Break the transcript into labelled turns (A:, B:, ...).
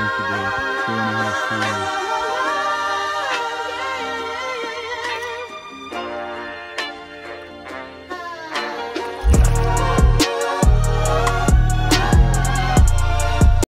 A: incubate two and a half times